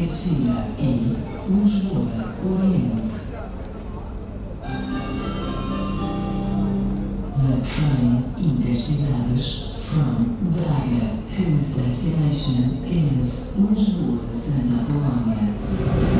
China e Lisboa Oriente. The train intercidades from Braga, whose destination is Lisboa Santa Apolónia.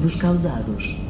38 minutos. Pedimos a vossa compreensão pelos incômodos causados.